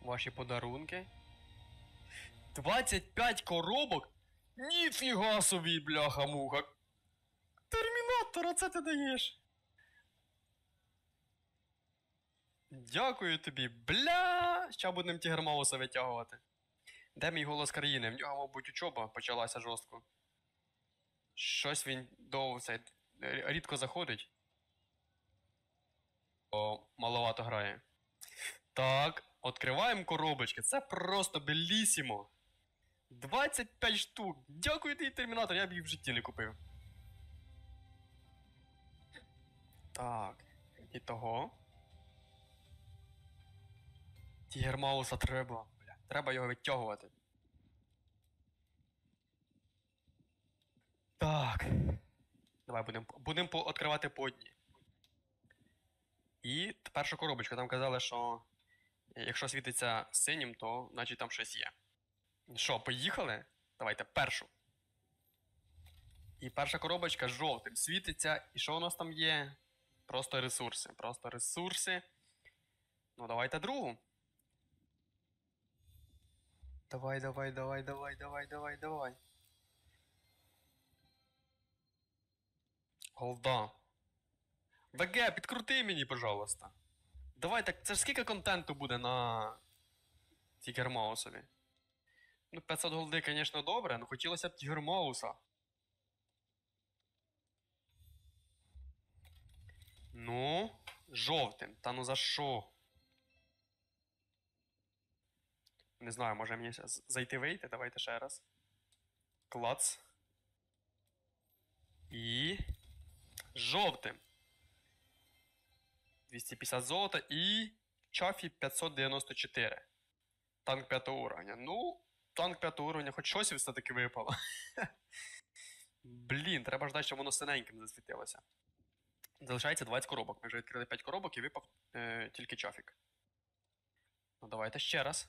Ваші подарунки. 25 коробок? Ніфіга собі, бляха-муха. Термінатора це ти даєш. Дякую тобі, бля! Ща будемо Тігермауса витягувати. Де мій голос країни? В нього, мабуть, учоба почалася жорстко. Щось він довго рі- рідко заходить. О, маловато грає. Так, відкриваємо коробочки. Це просто белісімо. 25 штук. Дякую ти, термінатор, я б їх в житті не купив. Так. І того. Тігермауса треба. Бля, треба його відтягувати. Так. Давай будемо будем відкривати по одній. І перша коробочка. Там казали, що якщо світиться синім, то значить там щось є. Що, поїхали? Давайте першу. І перша коробочка жовтим світиться. І що у нас там є? Просто ресурси. Просто ресурси. Ну, давайте другу. Давай, давай, давай, давай, давай, давай, давай. Голда. ВГ, підкрути мені, пожалуйста. Давай так, це ж скільки контенту буде на Тігермаусові? Ну, 500 голди, звісно, добре, але хотілося б Тігермауса. Ну, жовтим. Та ну за що? Не знаю, може мені щас зайти вийти? Давайте ще раз. Клац. І. Жовтим. 250 золота і. Чафі 594. Танк 5 уровня. Ну, танк 5 уровня, хоч щось все-таки випало. Блін, треба ждати, щоб воно синеньким засвітилося. Залишається 20 коробок. Ми вже відкрили 5 коробок і випав е, тільки чафік. Ну, давайте ще раз.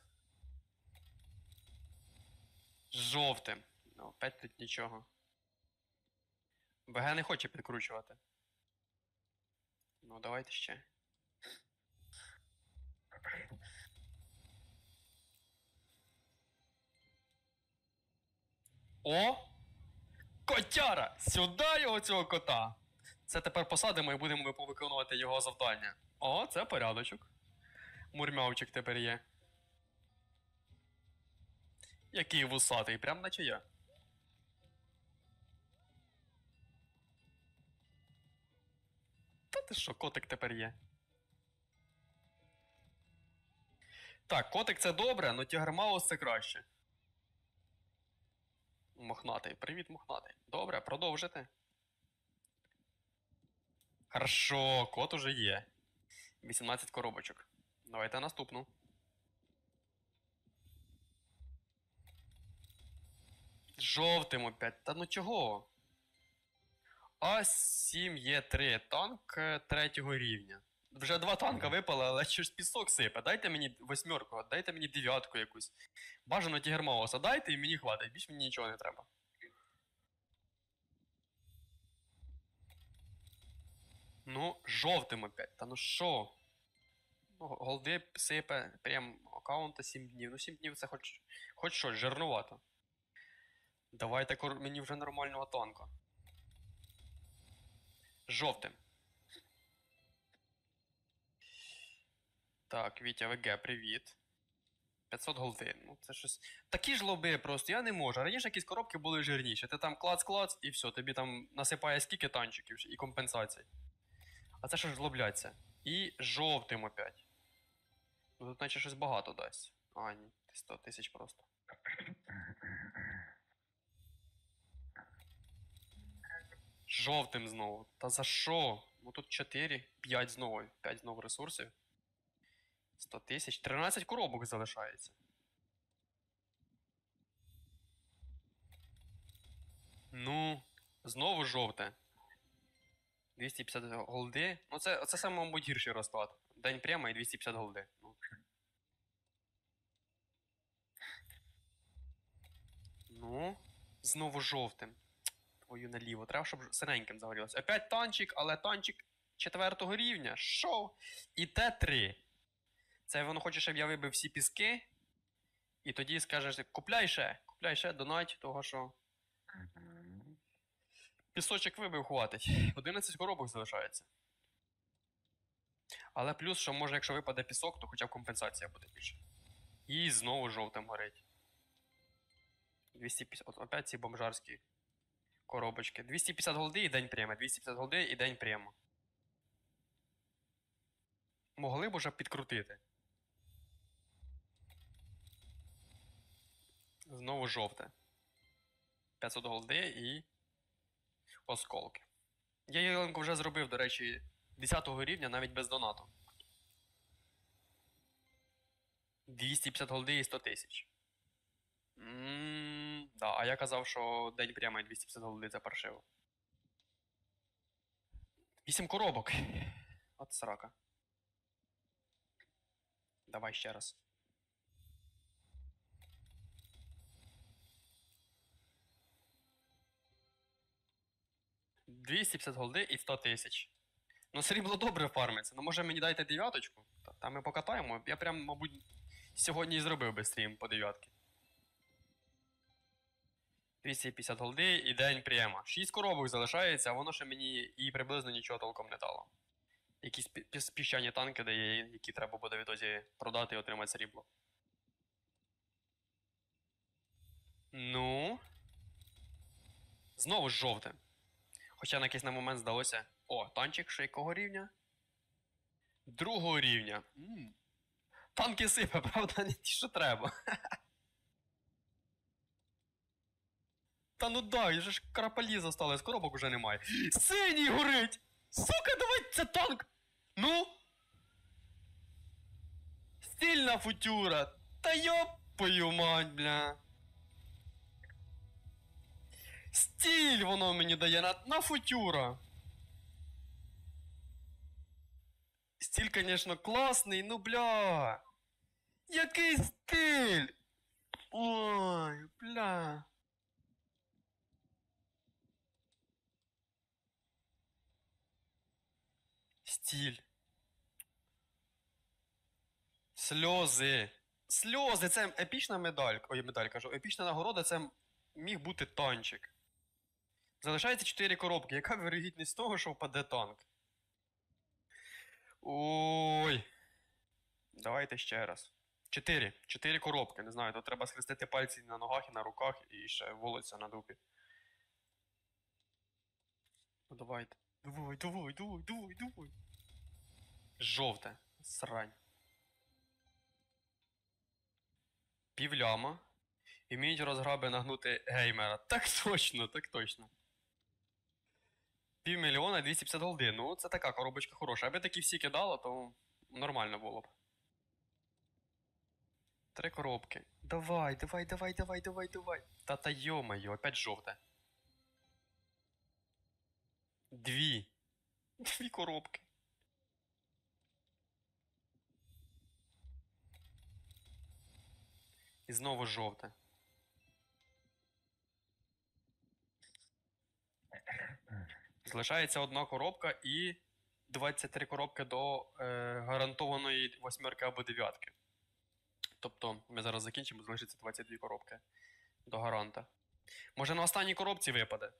Жовтим. Ну, опять тут нічого. БГ не хоче підкручувати. Ну, давайте ще. О! Котяра! Сюди його цього кота! Це тепер посадимо і будемо виконувати його завдання. О, це порядочок. Мурмявчик тепер є. Який вусатий, прям наче я. Ти що, котик тепер є. Так, котик це добре, але тігермаус це краще. Мохнатий. Привіт, мохнатий. Добре, продовжити. Хорошо, кот уже є. 18 коробочок. Давайте наступну. Жовтим опять. Та ну чого? А 7 є 3 танк е, третього рівня. Вже два танка випали, але щось пісок сипе. Дайте мені восьмерку, дайте мені дев'ятку якусь. Бажано тігермауса дайте і мені хватить, більш мені нічого не треба. Ну, жовтим опять. Та ну що? Ну, голди сипе прям аккаунта 7 днів. Ну 7 днів це хоч, хоч щось, жирнувато. Давайте мені вже нормального танка. Жовтим. Так, Вітя ВГ, привіт. 500 голди. Ну, це щось. Такі ж лоби просто, я не можу. Раніше якісь коробки були жирніші. Ти там клац-клац і все, тобі там насипає скільки танчиків і компенсацій. А це що ж злобляться? І жовтим опять. Ну тут наче щось багато дасть. А, ні, 100 тисяч просто. Жовтим знову. Та за що? Ну тут 4, 5 знову, 5 знову ресурсів. 100 тисяч. 13 коробок залишається. Ну, знову жовте. 250 голди. Ну, це, це саме, мабуть, гірший розклад. День прямо і 250 голди. Ну. ну, знову жовтим. Твою наліво. Треба, щоб синеньким загорілося. Опять танчик, але танчик четвертого рівня. Шо? І Т3. Це воно хоче, щоб я вибив всі піски, і тоді скажеш, купляй ще, купляй ще, донать, того що. Пісочок вибив, хватить. 11 коробок залишається. Але плюс, що може, якщо випаде пісок, то хоча б компенсація буде більше. І знову жовтим горить. 250. От опять ці бомжарські коробочки. 250 голди і день прямо. 250 голди і день прямо. Могли б уже підкрутити. Знову жовте. 500 голди і осколки. Я ялинку вже зробив, до речі, 10 рівня навіть без донату. 250 голди і 100 тисяч. Ммм, да, а я казав, що день прямо і 250 голди це паршиво. 8 коробок. От срака. Давай ще раз. — 250 голди і 100 тисяч. Ну, срібло добре фармиться. Ну, може мені дайте дев'яточку? Та, та ми покатаємо. Я прям, мабуть, сьогодні і зробив би стрім по дев'ятки. 250 голди і день прямо. 6 коробок залишається, а воно ще мені і приблизно нічого толком не дало. Якісь піщані танки дає, які треба буде відтоді продати і отримати срібло. Ну. Знову ж жовте. Хоча на якийсь на момент здалося. О, танчик ще якого рівня? Другого рівня. М. Танки сипе, правда, не ті, що треба. Та ну да, і же ж карапалі зостались, коробок уже немає. Синій горить! Сука, давай це танк! Ну! Стильна футюра! Та йопою мать, бля! Стиль воно мені дає на, на футюра! Стиль, конечно, класний, ну бля! Який стиль! Ой, бля! Стиль. Сльози. Сльози, це епічна медаль. Ой, медаль кажу. Епічна нагорода це міг бути танчик. Залишається 4 коробки. Яка вирогідність того, що впаде танк? Ой. Давайте ще раз. 4. 4 коробки. Не знаю, то треба схрестити пальці на ногах і на руках і ще волосся на дупі. Ну давайте. Давай, давай, давай, давай, давай. Жовте. Срань. Півляма. І вміють розграби нагнути геймера. Так точно, так точно. Півмільйона 250 голди. Ну, це така коробочка хороша. Аби такі всі кидало, то нормально було б. Три коробки. Давай, давай, давай, давай, давай, давай. Та та йо-моє, опять жовте. Дві. Дві коробки. І знову жовте. Залишається одна коробка і 23 коробки до е, гарантованої восьмерки або дев'ятки. Тобто ми зараз закінчимо, залишиться 22 коробки до гаранта. Може на останній коробці випаде?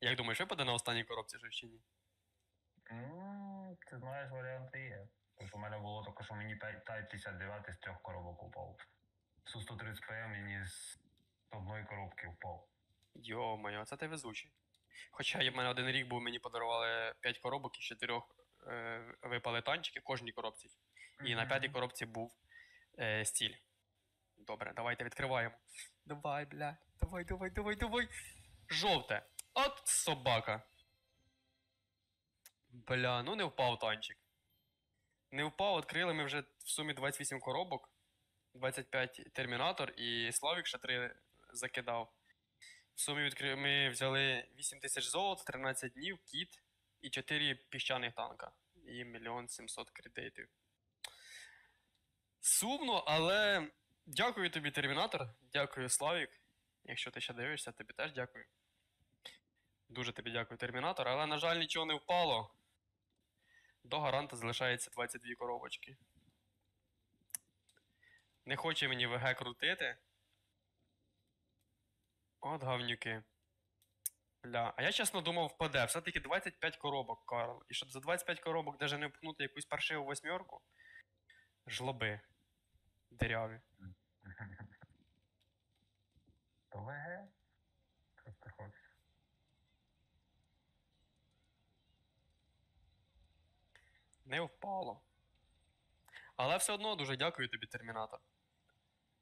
Як думаєш, випаде на останній коробці щось чи ні? Ну, ти знаєш, варіанти є. Тобто у мене було таке, що мені 559 з трьох коробок упав. Су-130 ПМ мені з одної коробки впав. Йо-моє, це ти везучий. Хоча в мене один рік був, мені подарували 5 коробок і з 4 е, випали танчики в кожній коробці. І на п'ятій коробці був е, стіль. Добре, давайте відкриваємо. Давай, бля. Давай, давай, давай, давай. Жовте. От собака. Бля, ну не впав танчик. Не впав, відкрили ми вже в сумі 28 коробок, 25 термінатор і Славік ще 3 закидав. В сумі відкри... ми взяли 8 тисяч золот, 13 днів, кіт і 4 піщаних танка. І 1 700 кредитів. Сумно, але дякую тобі, Термінатор. Дякую, Славік. Якщо ти ще дивишся, тобі теж дякую. Дуже тобі дякую, Термінатор, але, на жаль, нічого не впало. До гаранта залишається 22 коробочки. Не хоче мені ВГ крутити. От говнюки. Бля, а я чесно думав впаде. Все-таки 25 коробок, Карл. І щоб за 25 коробок даже не впхнути якусь паршиву восьмерку. Жлоби. Диряві. То ВГ? Що ти хочеш? Не впало. Але все одно дуже дякую тобі, термінатор.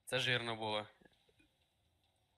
Це жирно було.